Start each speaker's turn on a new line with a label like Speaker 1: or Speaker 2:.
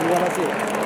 Speaker 1: 素晴らしい。